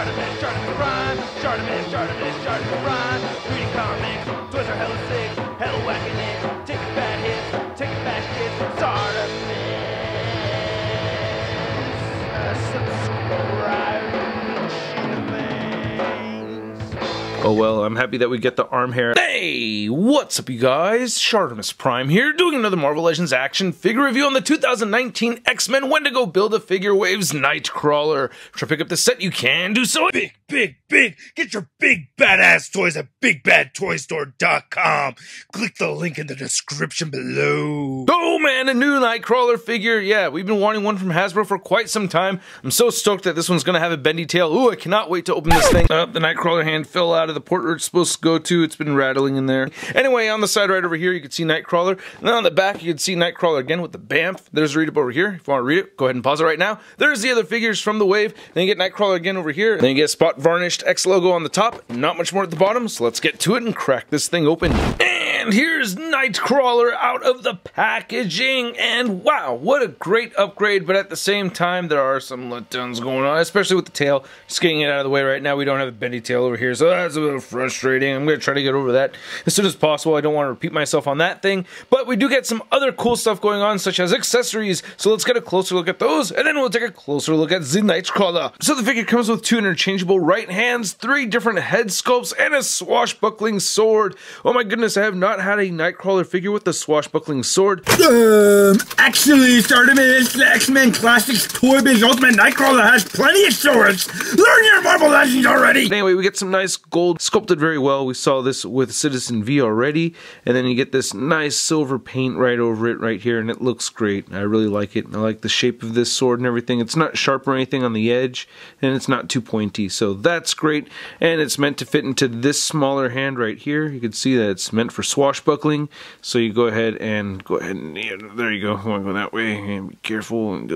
Shartimus, Shartimus Prime, Shartimus, Shartimus, Shartimus Prime. Reading comics, toys are hella sick, hella Oh well, I'm happy that we get the arm hair. Hey, what's up you guys? Shartimus Prime here, doing another Marvel Legends action figure review on the 2019 X-Men Wendigo Build-A-Figure Waves Nightcrawler. Try to pick up the set, you can do so. Big, big, big. Get your big badass toys at bigbadtoystore.com. Click the link in the description below. Oh man, a new Nightcrawler figure. Yeah, we've been wanting one from Hasbro for quite some time. I'm so stoked that this one's gonna have a bendy tail. Ooh, I cannot wait to open this thing. Uh, the Nightcrawler hand fell out of the port where it's supposed to go to. It's been rattling in there. Anyway, on the side right over here, you can see Nightcrawler. And then on the back, you can see Nightcrawler again with the BAMF. There's a read up over here. If you want to read it, go ahead and pause it right now. There's the other figures from the wave. Then you get Nightcrawler again over here. Then you get spot varnished X logo on the top. Not much more at the bottom. So let's get to it and crack this thing open. And here's Nightcrawler out of the packaging. And wow, what a great upgrade. But at the same time, there are some letdowns going on, especially with the tail. Just getting it out of the way right now. We don't have a bendy tail over here. So that's a little frustrating. I'm going to try to get over that as soon as possible. I don't want to repeat myself on that thing. But we do get some other cool stuff going on, such as accessories. So let's get a closer look at those. And then we'll take a closer look at the Nightcrawler. So the figure comes with two interchangeable right hands, three different head sculpts, and a swashbuckling sword. Oh my goodness, I have not had a Nightcrawler figure with the swashbuckling sword. Um, actually, Shartimus, the X-Men Classics Toy Biz Ultimate Nightcrawler has plenty of swords. Learn your Marvel Legends already. Anyway, we get some nice gold sculpted very well. We saw this with Citizen V already, and then you get this nice silver paint right over it right here, and it looks great. I really like it. I like the shape of this sword and everything. It's not sharp or anything on the edge, and it's not too pointy, so that's great. And it's meant to fit into this smaller hand right here. You can see that it's meant for swashbuckling, so you go ahead and go ahead and yeah, there you go. Want to go that way, and be careful and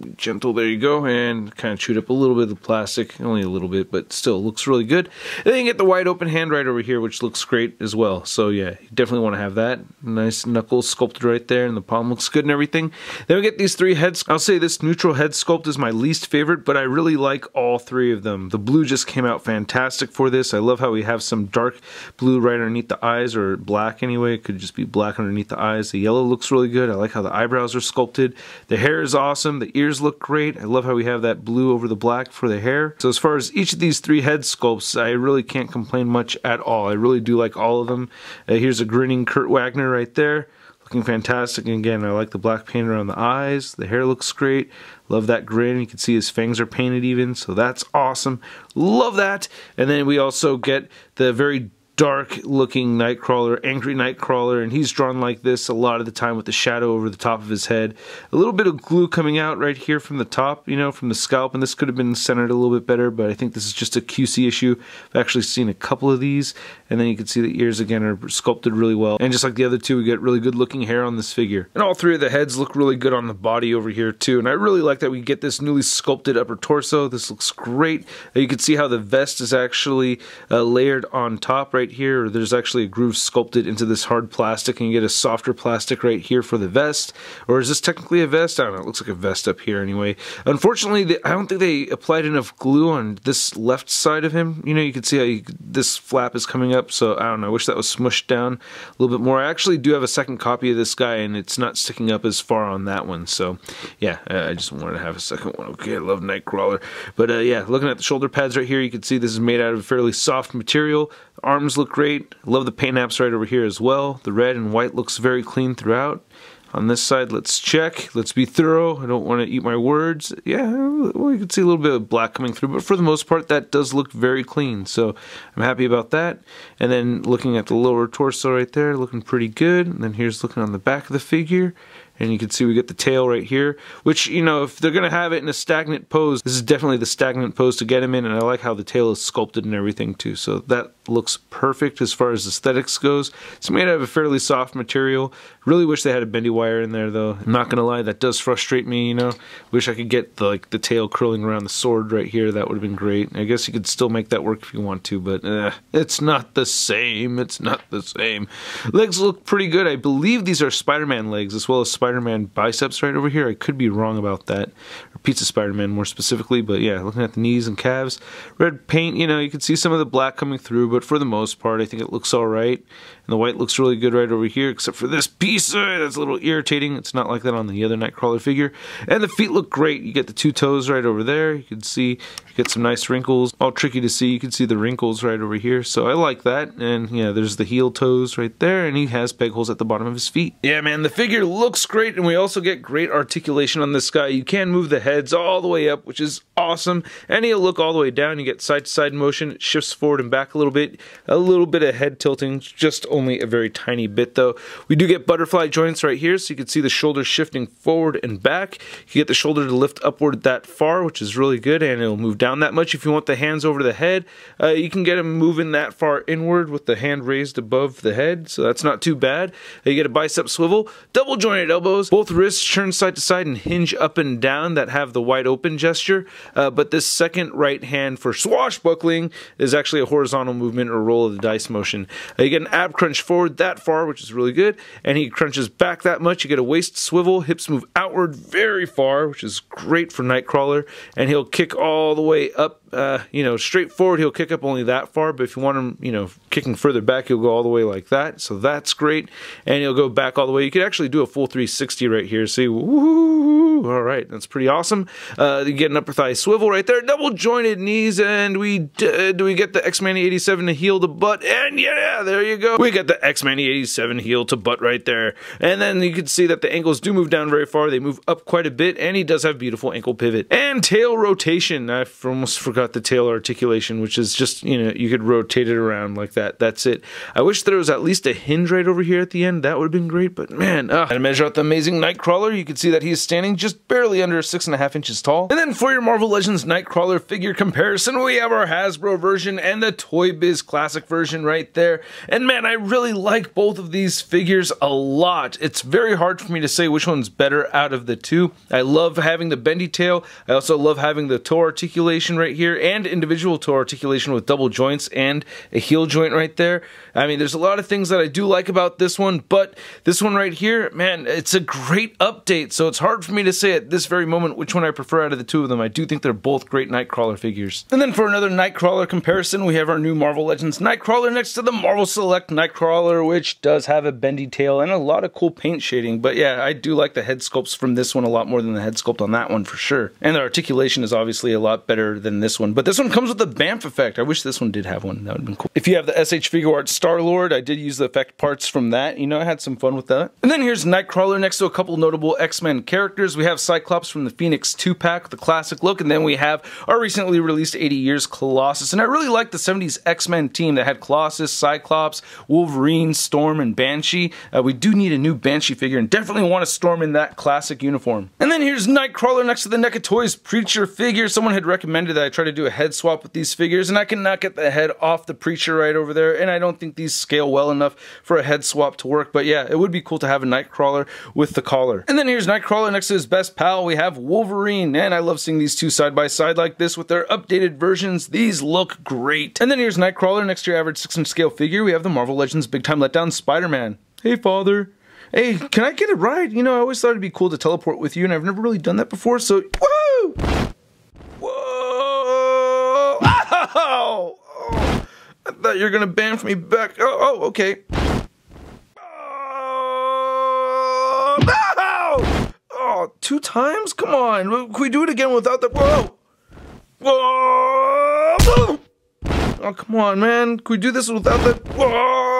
be gentle. There you go, and kind of chewed up a little bit of the plastic, only a little bit, but still looks really good. And then you get the wide open hand right over here, which looks great as well. So yeah, you definitely want to have that. Nice knuckles sculpted right there, and the palm looks good and everything. Then we get these three heads. I'll say this neutral head sculpt is my least favorite, but I really like all three of them. The blue just came out fantastic for this. I love how we have some dark blue right underneath the eyes, or black anyway. It could just be black underneath the eyes. The yellow looks really good. I like how the eyebrows are sculpted. The hair is awesome. The ears look great. I love how we have that blue over the black for the hair. So as far as each of these three head sculpts, I really can't complain much at all. I really do like all of them. Uh, here's a grinning Kurt Wagner right there. Looking fantastic. Again, I like the black paint around the eyes. The hair looks great. Love that grin. You can see his fangs are painted even, so that's awesome. Love that. And then we also get the very dark looking Nightcrawler, angry Nightcrawler, and he's drawn like this a lot of the time with the shadow over the top of his head. A little bit of glue coming out right here from the top, you know, from the scalp, and this could have been centered a little bit better, but I think this is just a QC issue. I've actually seen a couple of these, and then you can see the ears again are sculpted really well. And just like the other two, we get really good looking hair on this figure. And all three of the heads look really good on the body over here too, and I really like that we get this newly sculpted upper torso. This looks great. You can see how the vest is actually uh, layered on top right here. There's actually a groove sculpted into this hard plastic and you get a softer plastic right here for the vest. Or is this technically a vest? I don't know. It looks like a vest up here anyway. Unfortunately, they, I don't think they applied enough glue on this left side of him. You know, you can see how you, this flap is coming up. So I don't know. I wish that was smushed down a little bit more. I actually do have a second copy of this guy and it's not sticking up as far on that one. So yeah, I just wanted to have a second one. Okay, I love Nightcrawler. But uh, yeah, looking at the shoulder pads right here, you can see this is made out of a fairly soft material. Arms look great. Love the paint apps right over here as well. The red and white looks very clean throughout. On this side, let's check. Let's be thorough. I don't want to eat my words. Yeah, well, you can see a little bit of black coming through, but for the most part, that does look very clean. So I'm happy about that. And then looking at the lower torso right there, looking pretty good. And then here's looking on the back of the figure and you can see we get the tail right here which you know if they're gonna have it in a stagnant pose this is definitely the stagnant pose to get him in and I like how the tail is sculpted and everything too. So that looks perfect as far as aesthetics goes. It's made out of a fairly soft material. Really wish they had a bendy wire in there though. I'm not gonna lie that does frustrate me you know. Wish I could get the, like the tail curling around the sword right here. That would have been great. I guess you could still make that work if you want to but eh, it's not the same. It's not the same. Legs look pretty good. I believe these are Spider-Man legs as well as Spider Spider-Man biceps right over here. I could be wrong about that, or Pizza Spider-Man more specifically, but yeah, looking at the knees and calves, red paint. You know, you can see some of the black coming through, but for the most part, I think it looks all right. And the white looks really good right over here, except for this piece uh, that's a little irritating. It's not like that on the other Nightcrawler figure. And the feet look great. You get the two toes right over there. You can see you get some nice wrinkles. All tricky to see. You can see the wrinkles right over here. So I like that. And yeah, there's the heel toes right there, and he has peg holes at the bottom of his feet. Yeah, man, the figure looks great, and we also get great articulation on this guy. You can move the heads all the way up, which is awesome. And he'll look all the way down. You get side to side motion. It shifts forward and back a little bit. A little bit of head tilting, just only a very tiny bit though. We do get butterfly joints right here, so you can see the shoulders shifting forward and back. You get the shoulder to lift upward that far, which is really good, and it'll move down that much. If you want the hands over the head, uh, you can get them moving that far inward with the hand raised above the head, so that's not too bad. You get a bicep swivel, double jointed elbows, both wrists turn side to side and hinge up and down that have the wide open gesture, uh, but this second right hand for swashbuckling is actually a horizontal movement or roll of the dice motion. Uh, you get an ab crunch forward that far, which is really good, and he crunches back that much. You get a waist swivel, hips move outward very far, which is great for Nightcrawler, and he'll kick all the way up uh, you know, straight forward, he'll kick up only that far. But if you want him, you know, kicking further back, he'll go all the way like that. So that's great. And he'll go back all the way. You could actually do a full 360 right here. See, woo, all right, that's pretty awesome. Uh, you get an upper thigh swivel right there, double jointed knees, and we uh, do we get the X-Man 87 to heel to butt, and yeah, there you go. We got the X-Man 87 heel to butt right there. And then you can see that the ankles do move down very far. They move up quite a bit, and he does have beautiful ankle pivot and tail rotation. I almost forgot the tail articulation, which is just you know you could rotate it around like that. That's it. I wish there was at least a hinge right over here at the end. That would have been great. But man, uh, and measure out the amazing Nightcrawler. You can see that he's standing just barely under six and a half inches tall. And then for your Marvel Legends Nightcrawler figure comparison, we have our Hasbro version and the Toy Biz Classic version right there. And man, I really like both of these figures a lot. It's very hard for me to say which one's better out of the two. I love having the bendy tail. I also love having the toe articulation right here and individual toe articulation with double joints and a heel joint right there. I mean, there's a lot of things that I do like about this one, but this one right here, man, it's a great update. So it's hard for me to say at this very moment which one I prefer out of the two of them. I do think they're both great Nightcrawler figures. And then for another Nightcrawler comparison, we have our new Marvel Legends Nightcrawler next to the Marvel Select Nightcrawler, which does have a bendy tail and a lot of cool paint shading. But yeah, I do like the head sculpts from this one a lot more than the head sculpt on that one for sure. And the articulation is obviously a lot better than this one. But this one comes with the BAMF effect. I wish this one did have one. That would have been cool. If you have the SH Figuarts Star Lord, I did use the effect parts from that. You know, I had some fun with that. And then here's Nightcrawler next to a couple notable X-Men characters. We have Cyclops from the Phoenix 2-pack, the classic look, and then we have our recently released 80 Years Colossus. And I really like the 70s X-Men team that had Colossus, Cyclops, Wolverine, Storm, and Banshee. Uh, we do need a new Banshee figure and definitely want a Storm in that classic uniform. And then here's Nightcrawler next to the NECA Toys Preacher figure. Someone had recommended that I try to do a head swap with these figures, and I cannot get the head off the Preacher right over there, and I don't think these scale well enough for a head swap to work. But yeah, it would be cool to have a Nightcrawler with the collar. And then here's Nightcrawler next to his best pal. We have Wolverine, and I love seeing these two side by side like this with their updated versions. These look great. And then here's Nightcrawler next to your average 6 inch scale figure. We have the Marvel Legends Big Time Letdown Spider Man. Hey, father. Hey, can I get a ride? You know, I always thought it'd be cool to teleport with you, and I've never really done that before, so. Woo! Whoa! Oh, I thought you were gonna bamf me back. Oh, oh okay. Two times? Come on. Can we do it again without the. Whoa! Whoa! Oh, come on, man. Can we do this without the. Whoa!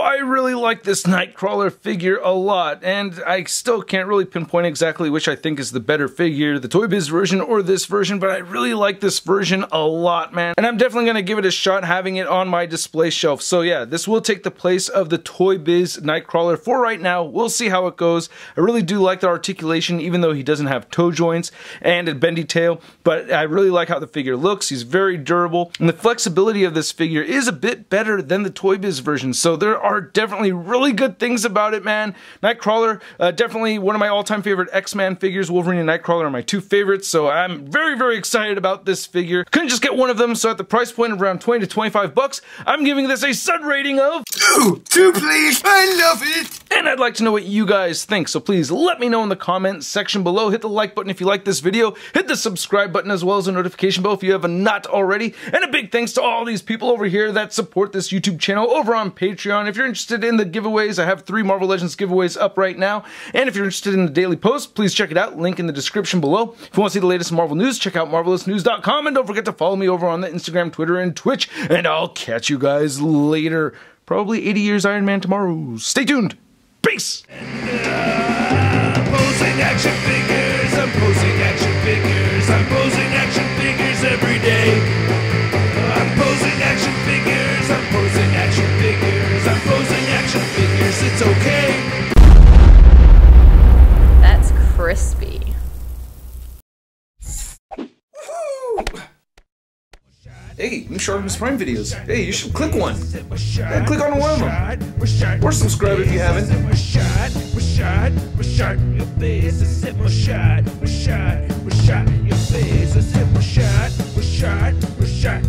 So I really like this Nightcrawler figure a lot, and I still can't really pinpoint exactly which I think is the better figure, the Toy Biz version or this version, but I really like this version a lot, man. And I'm definitely to give it a shot having it on my display shelf. So yeah, this will take the place of the Toy Biz Nightcrawler for right now. We'll see how it goes. I really do like the articulation, even though he doesn't have toe joints and a bendy tail, but I really like how the figure looks. He's very durable, and the flexibility of this figure is a bit better than the Toy Biz version, so there are definitely really good things about it, man. Nightcrawler, uh, definitely one of my all-time favorite X-Man figures. Wolverine and Nightcrawler are my two favorites, so I'm very, very excited about this figure. Couldn't just get one of them, so at the price point of around 20 to 25 bucks, I'm giving this a sud rating of Two, two please. I love it. and I'd like to know what you guys think, so please let me know in the comments section below. Hit the like button if you like this video, hit the subscribe button as well as the notification bell if you have not already, and a big thanks to all these people over here that support this YouTube channel over on Patreon. If you're interested in the giveaways, I have three Marvel Legends giveaways up right now, and if you're interested in the daily post, please check it out, link in the description below. If you want to see the latest Marvel news, check out marvelousnews.com, and don't forget to follow me over on the Instagram, Twitter, and Twitch, and I'll catch you guys later. Probably 80 years Iron Man tomorrow. Stay tuned. Peace! I'm posing okay. That's crispy. Hey, I'm new Shartimus Prime videos. Hey, you should click one. Yeah, click on one of them. Or subscribe if you haven't. Shot, shot, shot, shot, shot, shot,